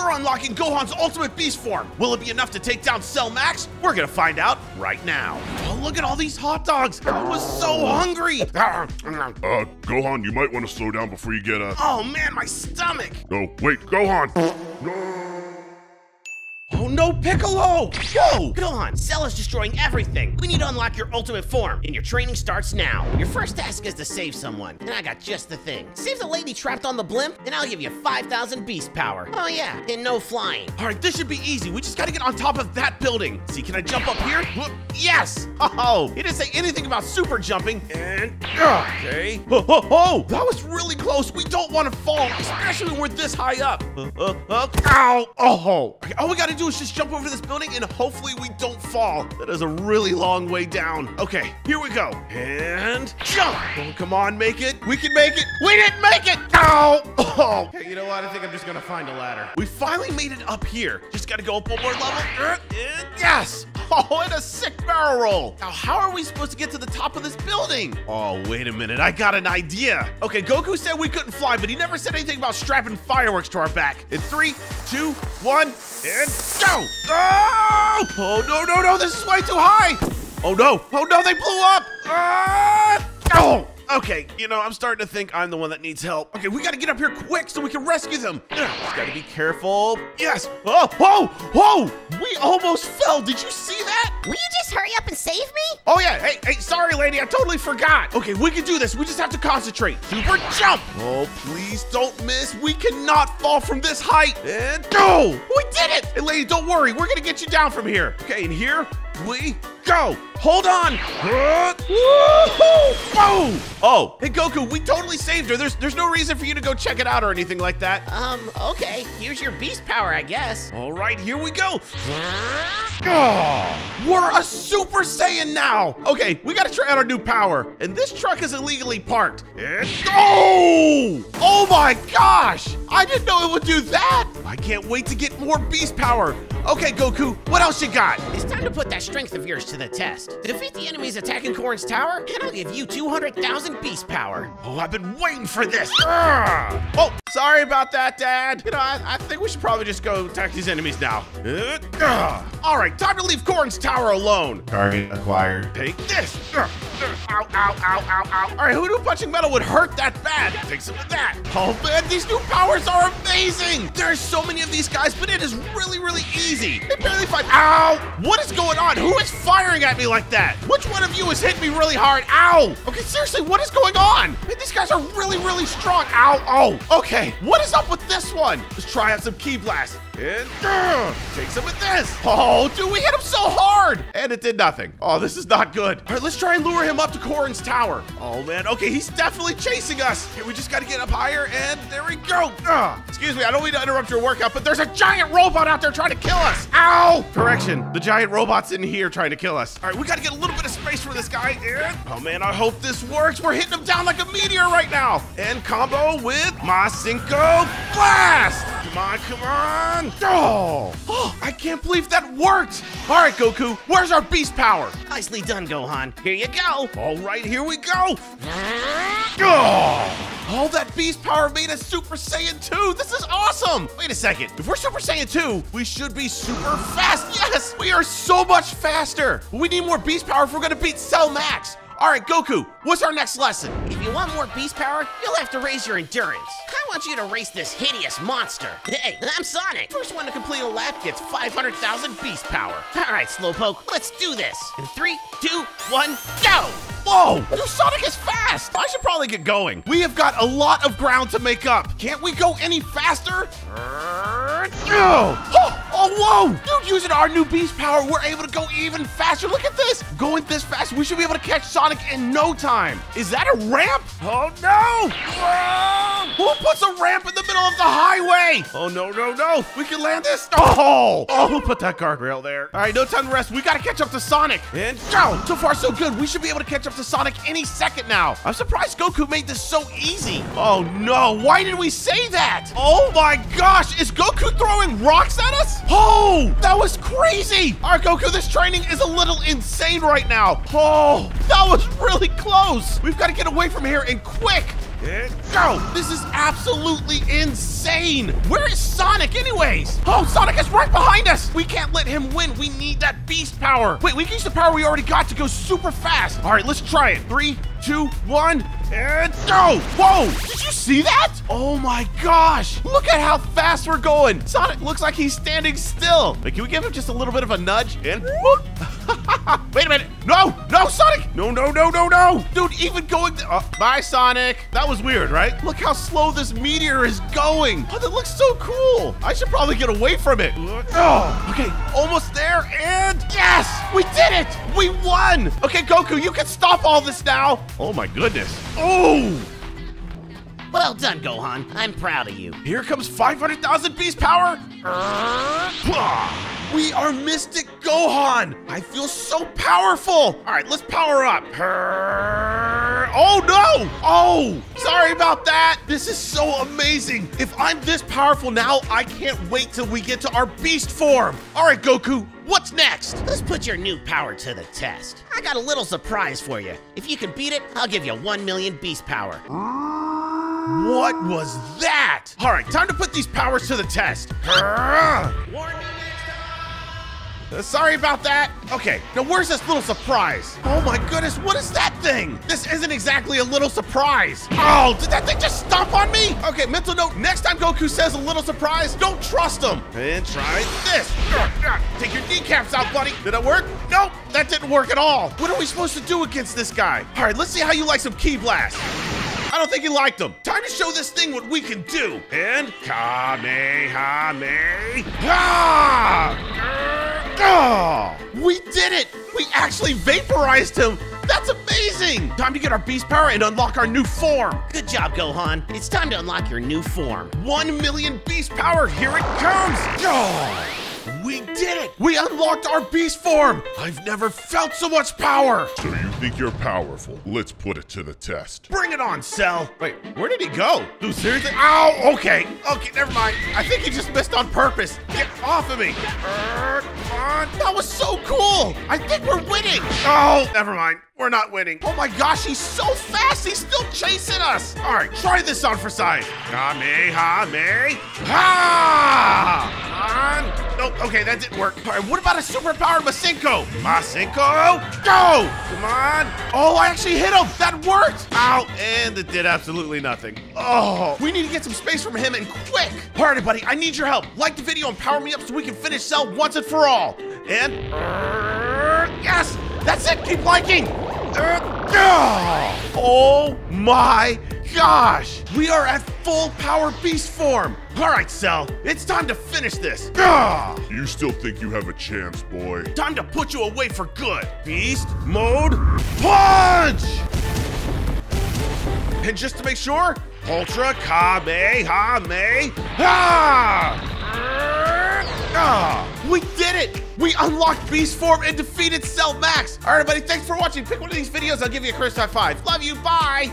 we're unlocking Gohan's ultimate beast form. Will it be enough to take down Cell Max? We're gonna find out right now. Oh, look at all these hot dogs. I was so hungry. Uh, Gohan, you might want to slow down before you get a. Oh man, my stomach. No, wait, Gohan. No. No, Piccolo! Whoa! Gohan, Cell is destroying everything. We need to unlock your ultimate form, and your training starts now. Your first task is to save someone, and I got just the thing. Save the lady trapped on the blimp, and I'll give you 5,000 beast power. Oh yeah, and no flying. All right, this should be easy. We just gotta get on top of that building. See, can I jump up here? Yes! Oh, he didn't say anything about super jumping. And, okay. Oh, oh, oh, that was really close. We don't want to fall, especially when we're this high up. Uh, uh, uh, ow! Oh, okay, all we gotta do is just jump over this building and hopefully we don't fall. That is a really long way down. Okay, here we go. And jump! Oh, come on, make it. We can make it. We didn't make it! Ow! Oh, you know what? I think I'm just gonna find a ladder. We finally made it up here. Just gotta go up one more level. Uh, and yes! Oh, and a sick barrel roll. Now, how are we supposed to get to the top of this building? Oh, wait a minute. I got an idea. Okay, Goku said we couldn't fly, but he never said anything about strapping fireworks to our back. In three, two, one, and go! Oh! Oh, no, no, no. This is way too high. Oh, no. Oh, no. They blew up. Ah! Oh! Okay, you know, I'm starting to think I'm the one that needs help. Okay, we gotta get up here quick so we can rescue them. Ugh, Just gotta be careful. Yes. Oh, whoa, whoa! We almost fell. Did you see that? Will you just hurry up and save me? Oh yeah. Hey, hey, sorry, lady. I totally forgot. Okay, we can do this. We just have to concentrate. Super jump. Oh, please don't miss. We cannot fall from this height. And go. We did it. Hey, lady, don't worry. We're gonna get you down from here. Okay, and here we go. Hold on. Uh! Boom! Oh, hey Goku, we totally saved her. There's there's no reason for you to go check it out or anything like that. Um, okay, here's your beast power, I guess. All right, here we go. Oh, we're a Super Saiyan now. Okay, we gotta try out our new power. And this truck is illegally parked. And oh! Oh my gosh! I didn't know it would do that. I can't wait to get more beast power. Okay, Goku, what else you got? It's time to put that strength of yours to the test. Defeat the enemies attacking Korin's tower, and I'll give you 200,000 beast power. Oh, I've been waiting for this. Ugh. Oh, sorry about that, Dad. You know, I, I think we should probably just go attack these enemies now. Ugh. All right, time to leave Korin's tower alone. Target acquired. Take this. Ugh. Ugh. Ow, ow, ow, ow, ow. All right, who knew punching metal would hurt that bad? Take some of that. Oh, man, these new powers are amazing. There's so many of these guys, but it is really, really easy. They barely fight. Ow! What is going on? Who is firing at me like that? Which one of you is hitting me really hard? Ow! Okay, seriously, what is going on? Man, these guys are really, really strong. Ow! Oh, okay. What is up with this one? Let's try out some ki Blast. And uh, take some of this. Oh, dude, we hit him so hard. And it did nothing. Oh, this is not good. All right, let's try and lure him up to Korin's tower. Oh, man. Okay, he's definitely chasing us. Okay, we just got to get up higher. And there we go. Ugh. Excuse me, I don't mean to interrupt your workout, but there's a giant robot out there trying to kill us. Ow! Correction, the giant robot's in here trying to kill us. All right, we got to get a little bit of space for this guy. And, oh, man, I hope this works. We're hitting him down like a meteor right now. And combo with my Cinco Blast. Come on, come on. Oh, oh, I can't believe that worked. All right, Goku, where's our beast power? Nicely done, Gohan. Here you go. All right, here we go. Oh, all that beast power made us Super Saiyan 2. This is awesome. Wait a second. If we're Super Saiyan 2, we should be super fast. Yes, we are so much faster. We need more beast power if we're going to beat Cell Max. All right, Goku, what's our next lesson? If you want more beast power, you'll have to raise your endurance. I want you to race this hideous monster. Hey, I'm Sonic. First one to complete a lap gets 500,000 beast power. All right, Slowpoke, let's do this. In three, two, one, go! Whoa, new Sonic is fast. I should probably get going. We have got a lot of ground to make up. Can't we go any faster? Oh, oh, whoa! Dude, using our new beast power, we're able to go even faster. Look at this. Going this fast, we should be able to catch Sonic in no time. Is that a ramp? Oh, no! Whoa! Who puts a ramp in the middle of the Oh, no, no, no. We can land this. Oh! Oh, who put that guardrail there? All right, no time to rest. We got to catch up to Sonic. And go! So far, so good. We should be able to catch up to Sonic any second now. I'm surprised Goku made this so easy. Oh, no. Why did we say that? Oh, my gosh. Is Goku throwing rocks at us? Oh, that was crazy. All right, Goku, this training is a little insane right now. Oh, that was really close. We've got to get away from here and quick. Go! This is absolutely insane! Where is Sonic anyways? Oh, Sonic is right behind us! We can't let him win. We need that beast power. Wait, we can use the power we already got to go super fast. All right, let's try it. Three, two, one, and go! Whoa! Did you see that? Oh my gosh! Look at how fast we're going. Sonic looks like he's standing still. Can we give him just a little bit of a nudge? And whoop. Wait a minute. No, no, Sonic. No, no, no, no, no. Dude, even going. oh, bye, Sonic. That was weird, right? Look how slow this meteor is going. Oh, that looks so cool. I should probably get away from it. Oh, okay. Almost there. And yes, we did it. We won. Okay, Goku, you can stop all this now. Oh, my goodness. Oh. Well done, Gohan. I'm proud of you. Here comes 500,000 beast power. Uh-huh. We are Mystic Gohan. I feel so powerful. All right, let's power up. Oh no! Oh, sorry about that. This is so amazing. If I'm this powerful now, I can't wait till we get to our beast form. All right, Goku, what's next? Let's put your new power to the test. I got a little surprise for you. If you can beat it, I'll give you 1 million beast power. What was that? All right, time to put these powers to the test. Uh, Sorry about that. Okay, now where's this little surprise? Oh my goodness, what is that thing? This isn't exactly a little surprise. Oh, did that thing just stomp on me? Okay, mental note, next time Goku says a little surprise, don't trust him. And try this. Take your kneecaps out, buddy. Did that work? Nope, that didn't work at all. What are we supposed to do against this guy? All right, let's see how you like some ki blast. I don't think he liked them. Time to show this thing what we can do. And Kamehameha! Ah! We did it! We actually vaporized him! That's amazing! Time to get our beast power and unlock our new form. Good job, Gohan. It's time to unlock your new form. One million beast power, here it comes! Oh, we did it! We unlocked our beast form! I've never felt so much power! So you think you're powerful? Let's put it to the test. Bring it on, Cell. Wait, where did he go? Dude, seriously? Ow, okay. Okay, never mind. I think he just missed on purpose. Get off of me. On. That was so cool. I think we're winning. Oh, never mind. We're not winning. Oh my gosh, he's so fast. He's still chasing us. All right, try this on for size. Kamehameha. Ha! Come on. Nope, okay, that didn't work. All right, what about a superpowered Masenko? Masenko, go! Come on. Oh, I actually hit him. That worked. Ow, and it did absolutely nothing. Oh, we need to get some space from him and quick. All right, buddy, I need your help. Like the video and power me up so we can finish Cell once and for all. And, uh, yes, that's it. Keep liking. Uh, oh my gosh! We are at full power beast form! Alright, Cell, it's time to finish this! Ah. You still think you have a chance, boy? Time to put you away for good! Beast mode punch! And just to make sure, Ultra Kamehameha! Ah! Ah! We did it! We unlocked Beast Form and defeated Cell Max! Alright, everybody, thanks for watching. Pick one of these videos, I'll give you a Chris high five. Love you, bye!